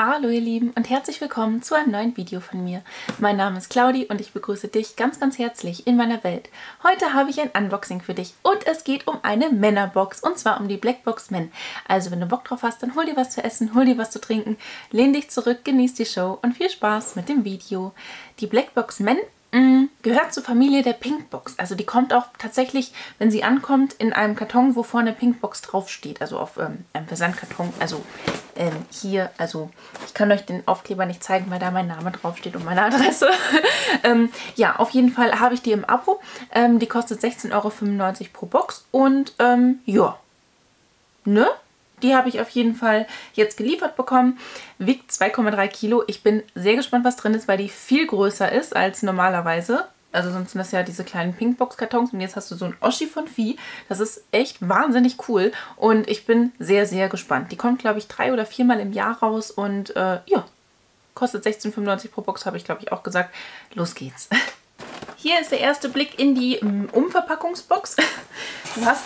Hallo ihr Lieben und herzlich willkommen zu einem neuen Video von mir. Mein Name ist Claudi und ich begrüße dich ganz ganz herzlich in meiner Welt. Heute habe ich ein Unboxing für dich und es geht um eine Männerbox und zwar um die Blackbox Men. Also wenn du Bock drauf hast, dann hol dir was zu essen, hol dir was zu trinken, lehn dich zurück, genieß die Show und viel Spaß mit dem Video. Die Blackbox Men gehört zur Familie der Pinkbox. Also die kommt auch tatsächlich, wenn sie ankommt, in einem Karton, wo vorne Pinkbox draufsteht. Also auf ähm, einem Versandkarton. Also ähm, hier, also ich kann euch den Aufkleber nicht zeigen, weil da mein Name draufsteht und meine Adresse. ähm, ja, auf jeden Fall habe ich die im Abo. Ähm, die kostet 16,95 Euro pro Box. Und ähm, ja, ne? Die habe ich auf jeden Fall jetzt geliefert bekommen. Wiegt 2,3 Kilo. Ich bin sehr gespannt, was drin ist, weil die viel größer ist als normalerweise. Also sonst sind das ja diese kleinen Pinkbox-Kartons und jetzt hast du so ein Oschi von Vieh. Das ist echt wahnsinnig cool und ich bin sehr, sehr gespannt. Die kommt, glaube ich, drei oder viermal im Jahr raus und äh, ja, kostet 16,95 pro Box, habe ich, glaube ich, auch gesagt. Los geht's. Hier ist der erste Blick in die um, Umverpackungsbox. Du hast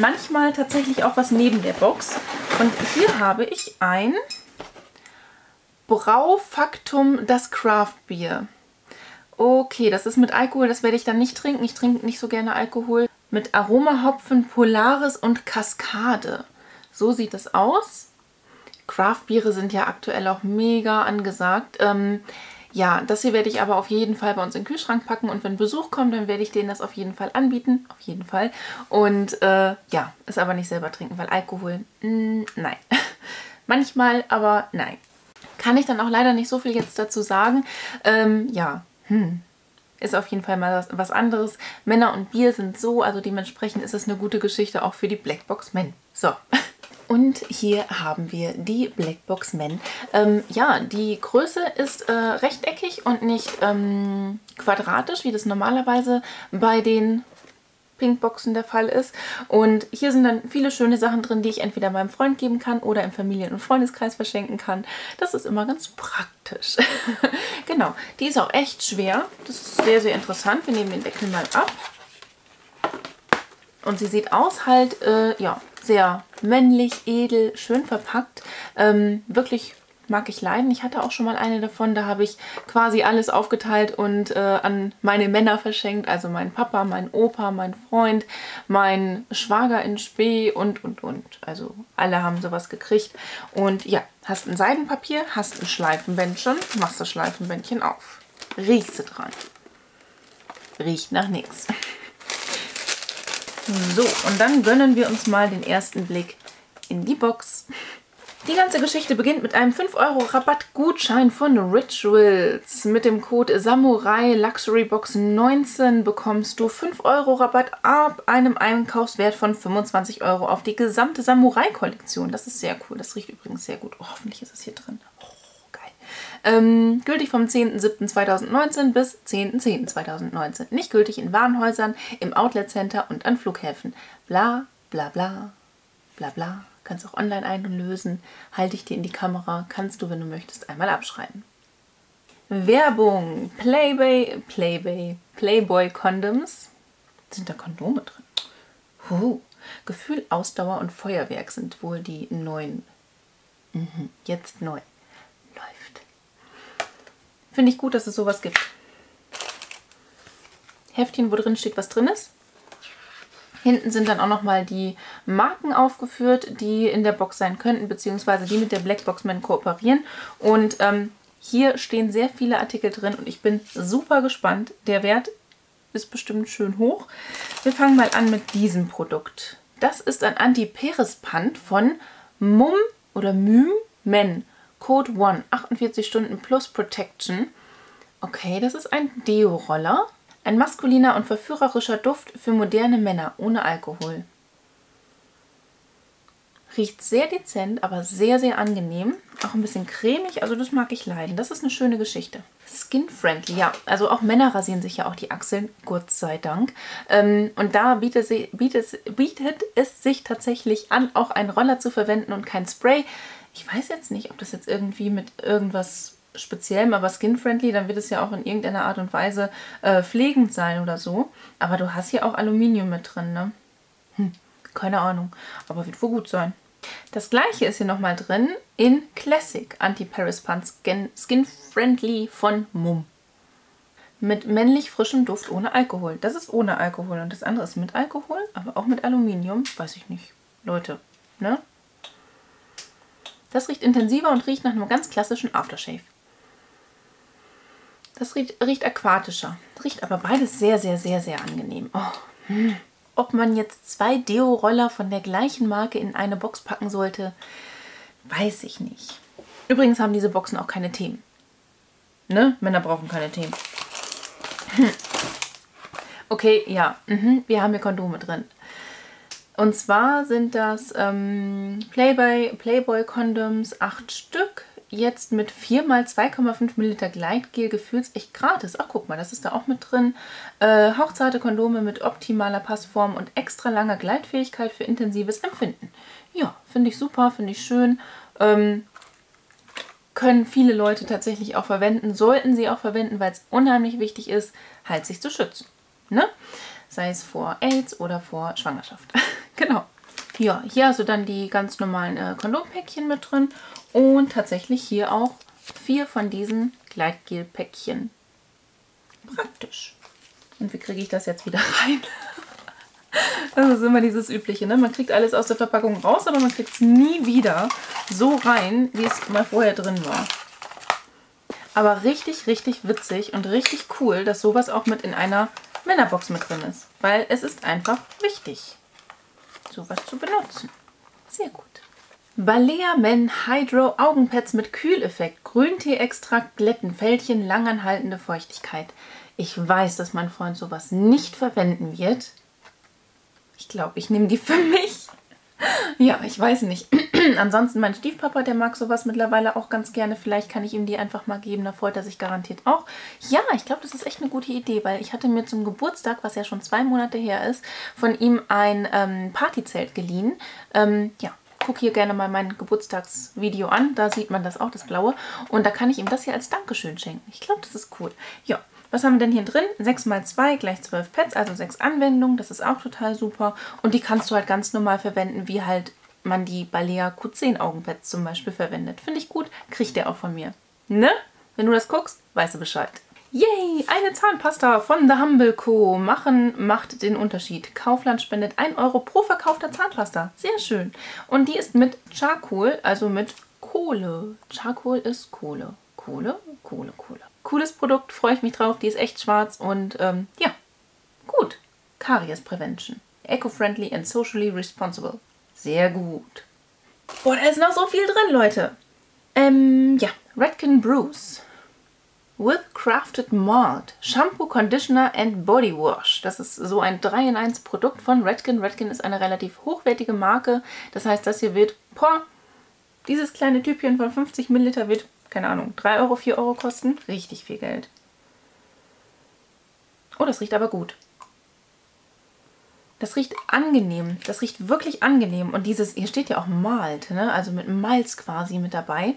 manchmal tatsächlich auch was neben der Box. Und hier habe ich ein Braufaktum, das Craft Beer. Okay, das ist mit Alkohol, das werde ich dann nicht trinken. Ich trinke nicht so gerne Alkohol. Mit Aromahopfen, Polaris und Kaskade. So sieht es aus. Craft-Biere sind ja aktuell auch mega angesagt. Ähm, ja, das hier werde ich aber auf jeden Fall bei uns in den Kühlschrank packen und wenn Besuch kommt, dann werde ich denen das auf jeden Fall anbieten. Auf jeden Fall. Und äh, ja, es aber nicht selber trinken, weil Alkohol, mh, mm, nein. Manchmal, aber nein. Kann ich dann auch leider nicht so viel jetzt dazu sagen. Ähm, ja, hm. Ist auf jeden Fall mal was, anderes. Männer und Bier sind so, also dementsprechend ist es eine gute Geschichte auch für die Blackbox Men. So. Und hier haben wir die Blackbox Men. Ähm, ja, die Größe ist äh, rechteckig und nicht ähm, quadratisch, wie das normalerweise bei den Pinkboxen der Fall ist. Und hier sind dann viele schöne Sachen drin, die ich entweder meinem Freund geben kann oder im Familien- und Freundeskreis verschenken kann. Das ist immer ganz praktisch. genau, die ist auch echt schwer. Das ist sehr, sehr interessant. Wir nehmen den Deckel mal ab. Und sie sieht aus halt, äh, ja, sehr männlich, edel, schön verpackt. Ähm, wirklich mag ich leiden. Ich hatte auch schon mal eine davon, da habe ich quasi alles aufgeteilt und äh, an meine Männer verschenkt. Also mein Papa, mein Opa, mein Freund, mein Schwager in Spee und, und, und. Also alle haben sowas gekriegt. Und ja, hast ein Seidenpapier, hast ein Schleifenbändchen, machst das Schleifenbändchen auf. Riechst du dran. Riecht nach nichts. So, und dann gönnen wir uns mal den ersten Blick in die Box. Die ganze Geschichte beginnt mit einem 5 Euro Rabattgutschein von Rituals. Mit dem Code Samurai Luxury Box 19 bekommst du 5 Euro Rabatt ab einem Einkaufswert von 25 Euro auf die gesamte Samurai-Kollektion. Das ist sehr cool. Das riecht übrigens sehr gut. Oh, hoffentlich ist es hier drin. Ähm, gültig vom 10.07.2019 bis 10.10.2019. Nicht gültig in Warenhäusern, im Outlet Center und an Flughäfen. Bla, bla, bla, bla, bla. Kannst auch online einlösen. Halte ich dir in die Kamera. Kannst du, wenn du möchtest, einmal abschreiben. Werbung. Playboy, Playboy, Playboy Condoms. Sind da Kondome drin? Huh. Gefühl, Ausdauer und Feuerwerk sind wohl die neuen. Mhm. Jetzt neu. Finde ich gut, dass es sowas gibt. Heftchen, wo drin steht, was drin ist. Hinten sind dann auch nochmal die Marken aufgeführt, die in der Box sein könnten, beziehungsweise die mit der Blackboxman kooperieren. Und ähm, hier stehen sehr viele Artikel drin und ich bin super gespannt. Der Wert ist bestimmt schön hoch. Wir fangen mal an mit diesem Produkt. Das ist ein Anti-Peres-Pand von Mum oder Müm Men. Code One, 48 Stunden plus Protection. Okay, das ist ein Deo-Roller. Ein maskuliner und verführerischer Duft für moderne Männer ohne Alkohol. Riecht sehr dezent, aber sehr, sehr angenehm. Auch ein bisschen cremig, also das mag ich leiden. Das ist eine schöne Geschichte. Skin-friendly, ja. Also auch Männer rasieren sich ja auch die Achseln, Gott sei Dank. Ähm, und da bietet, sie, bietet, bietet es sich tatsächlich an, auch einen Roller zu verwenden und kein Spray. Ich weiß jetzt nicht, ob das jetzt irgendwie mit irgendwas Speziellem, aber skin-friendly, dann wird es ja auch in irgendeiner Art und Weise äh, pflegend sein oder so. Aber du hast hier auch Aluminium mit drin, ne? Hm, keine Ahnung. Aber wird wohl gut sein. Das gleiche ist hier nochmal drin in Classic Anti-Paris-Pun Skin Friendly von Mumm. Mit männlich frischem Duft ohne Alkohol. Das ist ohne Alkohol und das andere ist mit Alkohol, aber auch mit Aluminium. Weiß ich nicht. Leute, ne? Das riecht intensiver und riecht nach einem ganz klassischen Aftershave. Das riecht, riecht aquatischer. Riecht aber beides sehr, sehr, sehr, sehr angenehm. Oh. Hm. Ob man jetzt zwei Deo-Roller von der gleichen Marke in eine Box packen sollte, weiß ich nicht. Übrigens haben diese Boxen auch keine Themen. Ne? Männer brauchen keine Themen. Hm. Okay, ja. Mhm. Wir haben hier Kondome drin. Und zwar sind das ähm, Playboy, Playboy Condoms, 8 Stück. Jetzt mit 4 x 2,5 Milliliter Gleitgel gefühlsecht gratis. Ach, guck mal, das ist da auch mit drin. Äh, hauchzarte Kondome mit optimaler Passform und extra langer Gleitfähigkeit für intensives Empfinden. Ja, finde ich super, finde ich schön. Ähm, können viele Leute tatsächlich auch verwenden, sollten sie auch verwenden, weil es unheimlich wichtig ist, halt sich zu schützen. Ne? sei es vor AIDS oder vor Schwangerschaft. genau. Ja, hier also dann die ganz normalen äh, Kondompäckchen mit drin und tatsächlich hier auch vier von diesen Gleitgel-Päckchen. Praktisch. Und wie kriege ich das jetzt wieder rein? Das ist immer dieses Übliche, ne? Man kriegt alles aus der Verpackung raus, aber man kriegt es nie wieder so rein, wie es mal vorher drin war. Aber richtig, richtig witzig und richtig cool, dass sowas auch mit in einer Männerbox mit drin ist. Weil es ist einfach wichtig, sowas zu benutzen. Sehr gut. Balea Men Hydro Augenpads mit Kühleffekt. Grüntee-Extrakt, Glättenfältchen, langanhaltende Feuchtigkeit. Ich weiß, dass mein Freund sowas nicht verwenden wird. Ich glaube, ich nehme die für mich. Ja, ich weiß nicht. Ansonsten mein Stiefpapa, der mag sowas mittlerweile auch ganz gerne. Vielleicht kann ich ihm die einfach mal geben, da freut er sich garantiert auch. Ja, ich glaube, das ist echt eine gute Idee, weil ich hatte mir zum Geburtstag, was ja schon zwei Monate her ist, von ihm ein ähm, Partyzelt geliehen. Ähm, ja, guck hier gerne mal mein Geburtstagsvideo an. Da sieht man das auch, das blaue. Und da kann ich ihm das hier als Dankeschön schenken. Ich glaube, das ist cool. Ja, was haben wir denn hier drin? 6 mal 2 gleich 12 Pads, also 6 Anwendungen. Das ist auch total super. Und die kannst du halt ganz normal verwenden, wie halt man die Balea Q10 Augenpads zum Beispiel verwendet. Finde ich gut, kriegt der auch von mir. Ne? Wenn du das guckst, weißt du Bescheid. Yay! Eine Zahnpasta von The Humble Co. Machen macht den Unterschied. Kaufland spendet 1 Euro pro verkaufter Zahnpasta. Sehr schön. Und die ist mit Charcoal, also mit Kohle. Charcoal ist Kohle. Kohle, Kohle, Kohle. Cooles Produkt, freue ich mich drauf. Die ist echt schwarz und ähm, ja, gut. Caries Prevention. Eco-friendly and socially responsible. Sehr gut. Boah, da ist noch so viel drin, Leute. Ähm, ja. Redken Bruce. With Crafted Malt. Shampoo, Conditioner and Body Wash. Das ist so ein 3 in 1 Produkt von Redken. Redken ist eine relativ hochwertige Marke. Das heißt, das hier wird, boah, dieses kleine Typchen von 50 Milliliter wird keine Ahnung, 3 Euro, 4 Euro kosten. Richtig viel Geld. Oh, das riecht aber gut. Das riecht angenehm. Das riecht wirklich angenehm. Und dieses, hier steht ja auch Malt, ne? also mit Malz quasi mit dabei.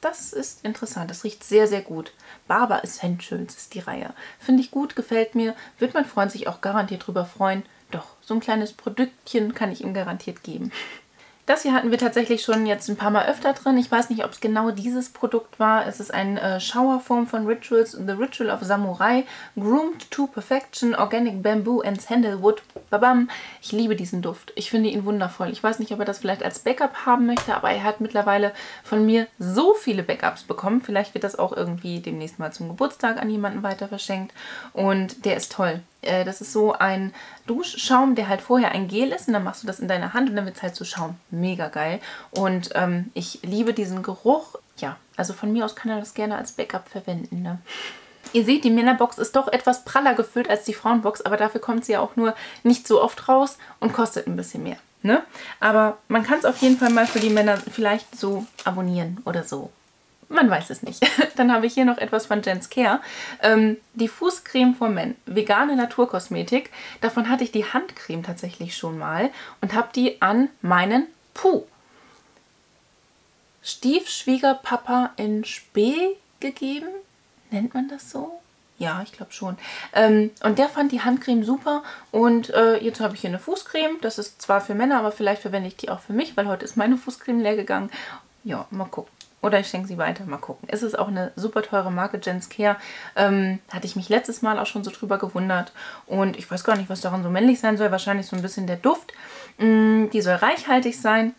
Das ist interessant. Das riecht sehr, sehr gut. Barber Essentials ist die Reihe. Finde ich gut, gefällt mir. Wird mein Freund sich auch garantiert drüber freuen. Doch, so ein kleines Produktchen kann ich ihm garantiert geben. Das hier hatten wir tatsächlich schon jetzt ein paar Mal öfter drin. Ich weiß nicht, ob es genau dieses Produkt war. Es ist ein äh, Showerfoam von Rituals, The Ritual of Samurai, Groomed to Perfection, Organic Bamboo and Sandalwood. Babam. Ich liebe diesen Duft. Ich finde ihn wundervoll. Ich weiß nicht, ob er das vielleicht als Backup haben möchte, aber er hat mittlerweile von mir so viele Backups bekommen. Vielleicht wird das auch irgendwie demnächst mal zum Geburtstag an jemanden weiter verschenkt. Und der ist toll. Äh, das ist so ein Duschschaum, der halt vorher ein Gel ist und dann machst du das in deine Hand und dann wird es halt so Schaum. Mega geil. Und ähm, ich liebe diesen Geruch. Ja, also von mir aus kann er das gerne als Backup verwenden. Ne? Ihr seht, die Männerbox ist doch etwas praller gefüllt als die Frauenbox, aber dafür kommt sie ja auch nur nicht so oft raus und kostet ein bisschen mehr. Ne? Aber man kann es auf jeden Fall mal für die Männer vielleicht so abonnieren oder so. Man weiß es nicht. Dann habe ich hier noch etwas von Jens Care. Ähm, die Fußcreme for Men. Vegane Naturkosmetik. Davon hatte ich die Handcreme tatsächlich schon mal und habe die an meinen Puh. Stiefschwiegerpapa in Spee gegeben. Nennt man das so? Ja, ich glaube schon. Ähm, und der fand die Handcreme super. Und äh, jetzt habe ich hier eine Fußcreme. Das ist zwar für Männer, aber vielleicht verwende ich die auch für mich, weil heute ist meine Fußcreme leer gegangen. Ja, mal gucken. Oder ich schenke sie weiter, mal gucken. Es ist auch eine super teure Marke, Jens Care. Ähm, hatte ich mich letztes Mal auch schon so drüber gewundert. Und ich weiß gar nicht, was daran so männlich sein soll. Wahrscheinlich so ein bisschen der Duft. Mm, die soll reichhaltig sein,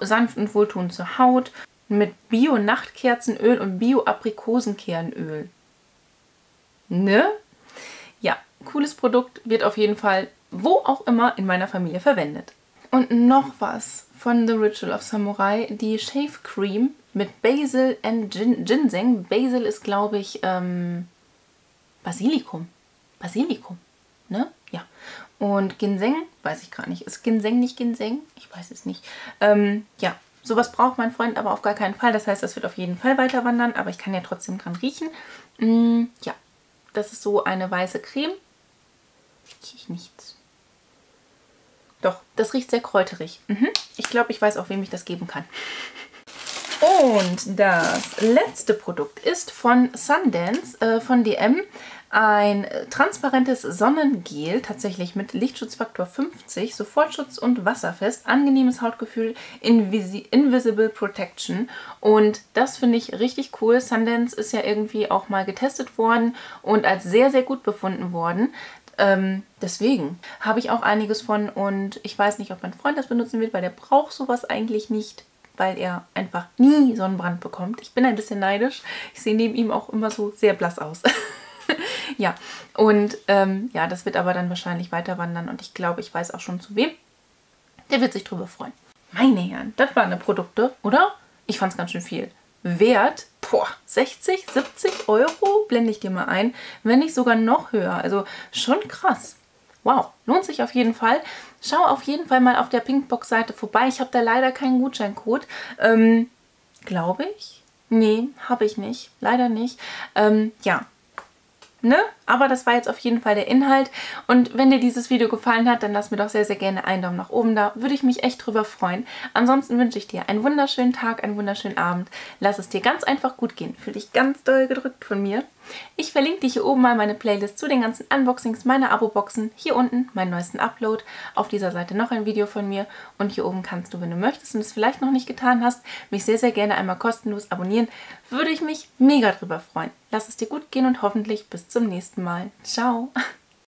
sanft und wohltuend zur Haut. Mit Bio-Nachtkerzenöl und Bio-Aprikosenkernöl. Ne? Ja, cooles Produkt. Wird auf jeden Fall wo auch immer in meiner Familie verwendet. Und noch was von The Ritual of Samurai, die Shave Cream mit Basil and Gin Ginseng. Basil ist, glaube ich, ähm, Basilikum. Basilikum, ne? Ja. Und Ginseng, weiß ich gar nicht. Ist Ginseng nicht Ginseng? Ich weiß es nicht. Ähm, ja, sowas braucht mein Freund aber auf gar keinen Fall. Das heißt, das wird auf jeden Fall weiter wandern, aber ich kann ja trotzdem dran riechen. Mm, ja, das ist so eine weiße Creme. Rieche ich nichts. Doch, das riecht sehr kräuterig. Mhm. Ich glaube, ich weiß auch, wem ich das geben kann. Und das letzte Produkt ist von Sundance äh, von DM. Ein transparentes Sonnengel, tatsächlich mit Lichtschutzfaktor 50, Sofortschutz und wasserfest, angenehmes Hautgefühl, Invisi Invisible Protection. Und das finde ich richtig cool. Sundance ist ja irgendwie auch mal getestet worden und als sehr, sehr gut befunden worden. Ähm, deswegen habe ich auch einiges von und ich weiß nicht, ob mein Freund das benutzen wird, weil der braucht sowas eigentlich nicht weil er einfach nie Sonnenbrand bekommt. Ich bin ein bisschen neidisch. Ich sehe neben ihm auch immer so sehr blass aus. ja, und ähm, ja, das wird aber dann wahrscheinlich weiter wandern und ich glaube, ich weiß auch schon zu wem. Der wird sich drüber freuen. Meine Herren, das waren die Produkte, oder? Ich fand es ganz schön viel. Wert, boah, 60, 70 Euro, blende ich dir mal ein, wenn nicht sogar noch höher. Also schon krass. Wow, lohnt sich auf jeden Fall. Schau auf jeden Fall mal auf der Pinkbox-Seite vorbei. Ich habe da leider keinen Gutscheincode. Ähm, Glaube ich? Nee, habe ich nicht. Leider nicht. Ähm, ja, Ne? Aber das war jetzt auf jeden Fall der Inhalt. Und wenn dir dieses Video gefallen hat, dann lass mir doch sehr, sehr gerne einen Daumen nach oben da. Würde ich mich echt drüber freuen. Ansonsten wünsche ich dir einen wunderschönen Tag, einen wunderschönen Abend. Lass es dir ganz einfach gut gehen. Fühl dich ganz doll gedrückt von mir. Ich verlinke dir hier oben mal meine Playlist zu den ganzen Unboxings meiner Abo-Boxen. Hier unten meinen neuesten Upload. Auf dieser Seite noch ein Video von mir. Und hier oben kannst du, wenn du möchtest und es vielleicht noch nicht getan hast, mich sehr, sehr gerne einmal kostenlos abonnieren. Würde ich mich mega drüber freuen. Lass es dir gut gehen und hoffentlich bis zum nächsten Mal. Ciao!